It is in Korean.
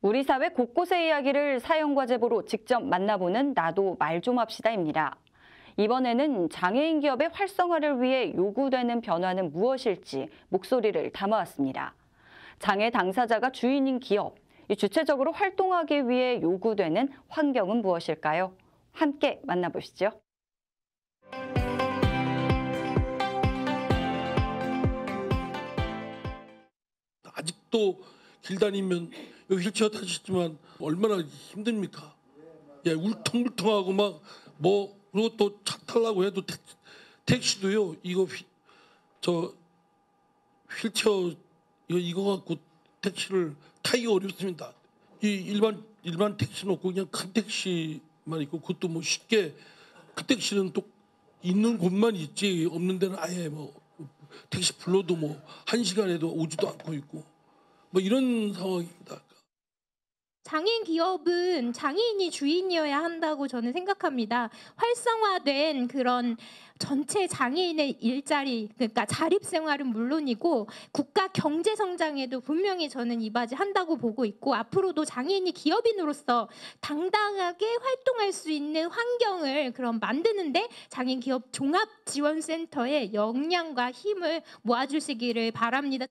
우리 사회 곳곳의 이야기를 사연과 제보로 직접 만나보는 나도 말 좀 합시다입니다. 이번에는 장애인 기업의 활성화를 위해 요구되는 변화는 무엇일지 목소리를 담아왔습니다. 장애 당사자가 주인인 기업, 주체적으로 활동하기 위해 요구되는 환경은 무엇일까요? 함께 만나보시죠. 아직도 길 다니면 여기 휠체어 타시지만 얼마나 힘듭니까? 예, 울퉁불퉁하고 막 뭐 그리고 또 차 타려고 해도 택, 택시도요 이거 휘, 저 휠체어 이거, 갖고 택시를 타기가 어렵습니다. 이 일반 일반 택시는 없고 그냥 큰 택시만 있고 그것도 뭐 쉽게 그 택시는 또 있는 곳만 있지 없는 데는 아예 뭐 택시 불러도 뭐 한 시간에도 오지도 않고 있고 뭐 이런 상황입니다. 장애인 기업은 장애인이 주인이어야 한다고 저는 생각합니다. 활성화된 그런 전체 장애인의 일자리, 그러니까 자립 생활은 물론이고 국가 경제 성장에도 분명히 저는 이바지한다고 보고 있고 앞으로도 장애인이 기업인으로서 당당하게 활동할 수 있는 환경을 그런 만드는데 장애인 기업 종합 지원센터의 역량과 힘을 모아주시기를 바랍니다.